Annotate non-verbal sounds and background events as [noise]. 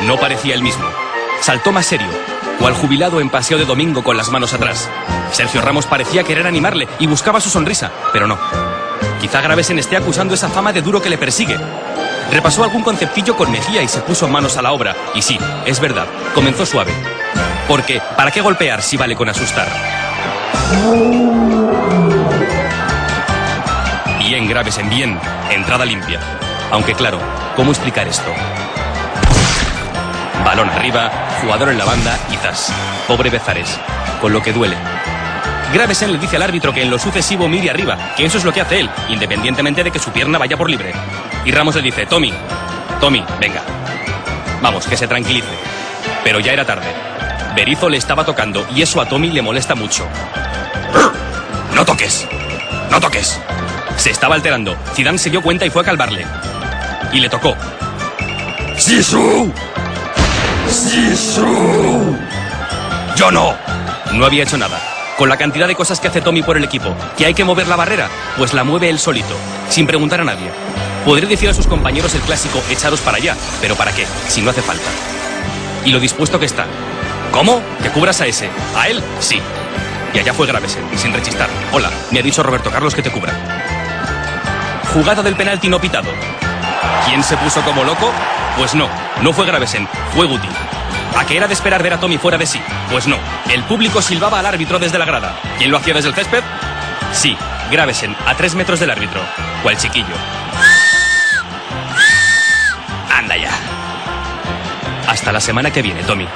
no parecía el mismo. Saltó más serio, cual jubilado en paseo de domingo con las manos atrás. Sergio Ramos parecía querer animarle y buscaba su sonrisa, pero no. Quizá Gravesen esté acusando esa fama de duro que le persigue. Repasó algún conceptillo con Mejía y se puso manos a la obra. Y sí, es verdad, comenzó suave. Porque, ¿para qué golpear si vale con asustar? Bien, Gravesen, bien. Entrada limpia. Aunque claro, ¿cómo explicar esto? Balón arriba, jugador en la banda y zas. Pobre Bezares. Con lo que duele. Gravesen le dice al árbitro que en lo sucesivo mire arriba, que eso es lo que hace él, independientemente de que su pierna vaya por libre. Y Ramos le dice, Tommy, Tommy, venga. Vamos, que se tranquilice. Pero ya era tarde. Berizo le estaba tocando y eso a Tommy le molesta mucho. [clears throat] ¡No toques! ¡No toques! Se estaba alterando. Zidane se dio cuenta y fue a calmarle. Y le tocó. ¡Sisu! ¡Sisu! ¡Yo no! No había hecho nada. Con la cantidad de cosas que hace Tommy por el equipo, que hay que mover la barrera, pues la mueve él solito, sin preguntar a nadie. Podría decir a sus compañeros el clásico echados para allá, pero ¿para qué? Si no hace falta. Y lo dispuesto que está. ¿Cómo? ¿Que cubras a ese? ¿A él? Sí. Y allá fue Gravesen, sin rechistar. Hola, me ha dicho Roberto Carlos que te cubra. Jugada del penalti no pitado. ¿Quién se puso como loco? Pues no, no fue Gravesen, fue Guti. ¿A qué era de esperar ver a Tommy fuera de sí? Pues no, el público silbaba al árbitro desde la grada. ¿Quién lo hacía desde el césped? Sí, Gravesen, a tres metros del árbitro. ¿Cuál chiquillo? Anda ya. Hasta la semana que viene, Tommy.